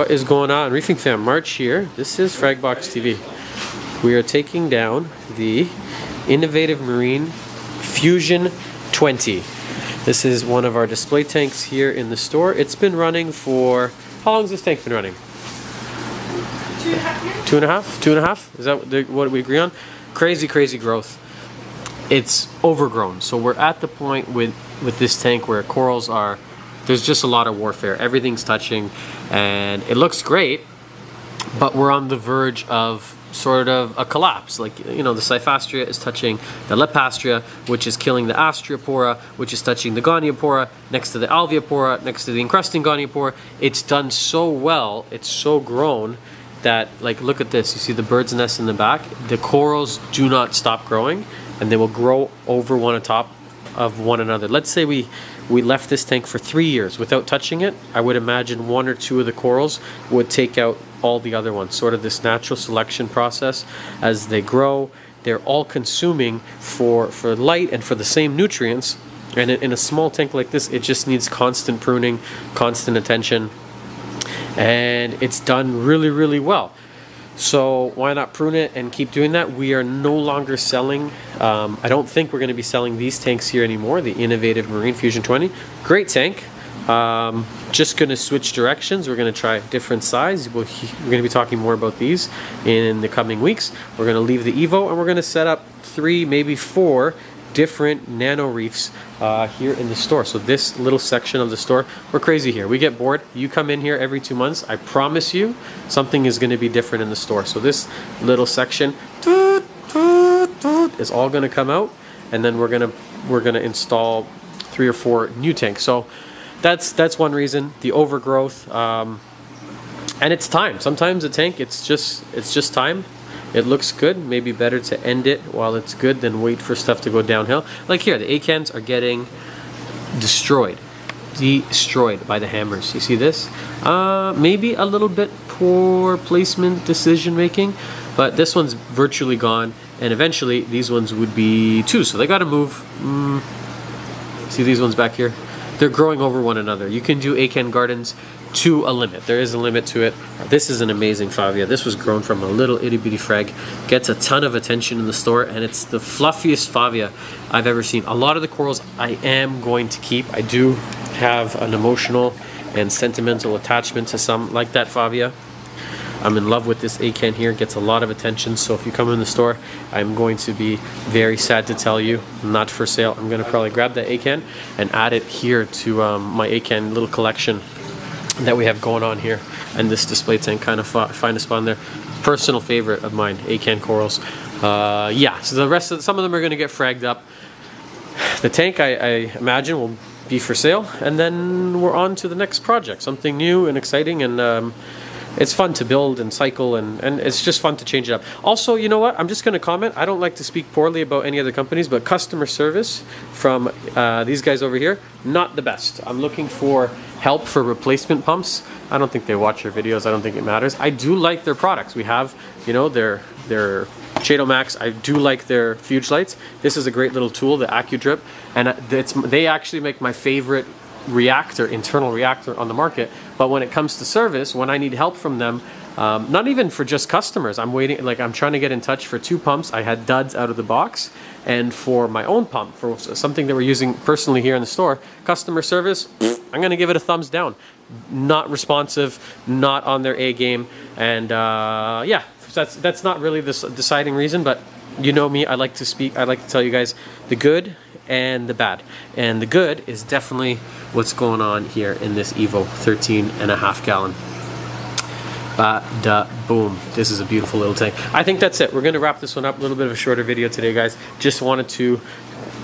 What is going on? Reefing fam, March here. This is Fragbox TV. We are taking down the Innovative Marine Fusion 20. This is one of our display tanks here in the store. It's been running for, how long has this tank been running? Two and a half years? Two and a half? Two and a half? Is that what what we agree on? Crazy, crazy growth. It's overgrown. So we're at the point with, with this tank where corals are, there's just a lot of warfare. Everything's touching and it looks great, but we're on the verge of sort of a collapse. Like, you know, the Cyphastrea is touching the Leptastrea, which is killing the Astreopora, which is touching the Goniopora, next to the Alveopora, next to the encrusting Goniopora. It's done so well, it's so grown that, like, look at this. You see the bird's nest in the back? The corals do not stop growing and they will grow over one atop of one another. Let's say we we left this tank for three years without touching it. I would imagine one or two of the corals would take out all the other ones. Sort of this natural selection process as they grow. They're all consuming for for light and for the same nutrients. And in a small tank like this, it just needs constant pruning, constant attention, and it's done really, really well. So why not prune it and keep doing that? We are no longer selling. Um, I don't think we're going to be selling these tanks here anymore. The Innovative Marine Fusion 20, great tank. Um, just going to switch directions. We're going to try different size. we are going to be talking more about these in the coming weeks. We're going to leave the Evo and we're going to set up three, maybe four different nano reefs uh, here in the store. So this little section of the store, we're crazy here. We get bored. You come in here every two months. I promise you something is going to be different in the store. So this little section is all going to come out and then we're going to we're going to install three or four new tanks. So that's that's one reason the overgrowth um, and it's time. Sometimes a tank it's just it's just time it looks good. Maybe better to end it while it's good than wait for stuff to go downhill. Like here, the acans are getting destroyed. Destroyed by the hammers. You see this? Uh, maybe a little bit poor placement decision making, but this one's virtually gone. And eventually, these ones would be too. So they got to move. Mm, see these ones back here? They're growing over one another. You can do acan gardens to a limit. There is a limit to it. This is an amazing Favia. This was grown from a little itty bitty frag. Gets a ton of attention in the store and it's the fluffiest Favia I've ever seen. A lot of the corals I am going to keep. I do have an emotional and sentimental attachment to some like that Favia. I'm in love with this acan here. Gets a lot of attention. So if you come in the store, I'm going to be very sad to tell you, not for sale. I'm going to probably grab that acan and add it here to um, my acan little collection that we have going on here and this display tank kind of find a spot in there. Personal favorite of mine acan corals. Uh, yeah so the rest of some of them are going to get fragged up. The tank I, I, imagine will be for sale and then we're on to the next project something new and exciting and um, it's fun to build and cycle and, and it's just fun to change it up. Also, you know what? I'm just going to comment. I don't like to speak poorly about any other companies, but customer service from uh, these guys over here, not the best. I'm looking for help for replacement pumps. I don't think they watch your videos. I don't think it matters. I do like their products. We have, you know, their their Chaeto Max. I do like their Fuge lights. This is a great little tool, the AccuDrip, and it's they actually make my favorite reactor, internal reactor on the market. But when it comes to service, when I need help from them, um, not even for just customers, I'm waiting, like I'm trying to get in touch for two pumps. I had duds out of the box. And for my own pump, for something that we're using personally here in the store, customer service, I'm going to give it a thumbs down. Not responsive, not on their A game. And uh, yeah, that's, that's not really the deciding reason, but you know me, I like to speak, I like to tell you guys the good and the bad. And the good is definitely what's going on here in this Evo 13 and a half gallon. Ba da boom. This is a beautiful little tank. I think that's it. We're going to wrap this one up. A little bit of a shorter video today, guys. Just wanted to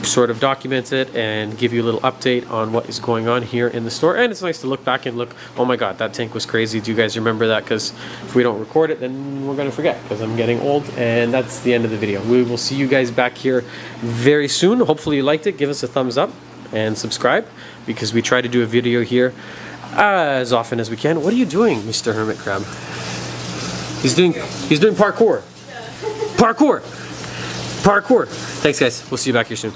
sort of document it and give you a little update on what is going on here in the store. And it's nice to look back and look, oh my god, that tank was crazy. Do you guys remember that? Because if we don't record it, then we're going to forget because I'm getting old. And that's the end of the video. We will see you guys back here very soon. Hopefully you liked it. Give us a thumbs up and subscribe because we try to do a video here as often as we can. What are you doing, Mr. Hermit Crab? He's doing he's doing parkour. Parkour. Parkour. Thanks guys. We'll see you back here soon.